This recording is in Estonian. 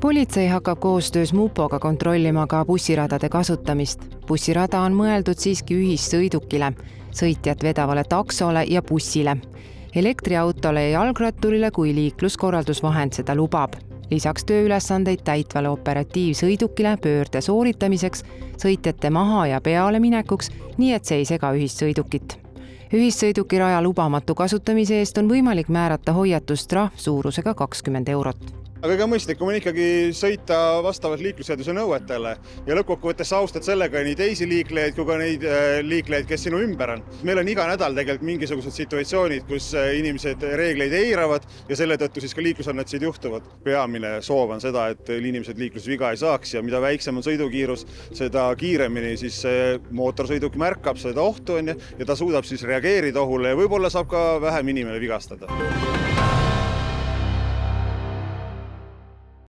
politsei hakkab koostöös mupoga kontrollima ka bussiradade kasutamist. bussirada on mõeldud siiski ühissõidukile, sõitjat vedavale taksole ja bussile, elektriautole ja jalgratturile, kui liikluskorraldusvahend seda lubab lisaks tööülesandeid täitvale operatiivsõidukile pöörde sooritamiseks, sõitjate maha- ja pealeminekuks, nii et see ei sega ühissõidukit. ühissõidukiraja lubamatu kasutamise eest on võimalik määrata hoiatustrahv suurusega kakskümmend eurot aga kõige mõistlikum on ikkagi sõita vastavalt liiklusseaduse nõuetele ja lõppkokkuvõttes sa austad sellega nii teisi liiklejaid kui ka neid äh, liiklejaid, kes sinu ümber on. meil on iga nädal tegelikult mingisugused situatsioonid, kus äh, inimesed reegleid eiravad ja selle tõttu siis ka liiklusõnnetused juhtuvad. peamine soov on seda, et inimesed liikluses viga ei saaks ja mida väiksem on sõidukiirus, seda kiiremini siis mootorsõiduk märkab seda ohtu, on ju, ja ta suudab siis reageerida ohule ja võib-olla saab ka vähem inimene vigastada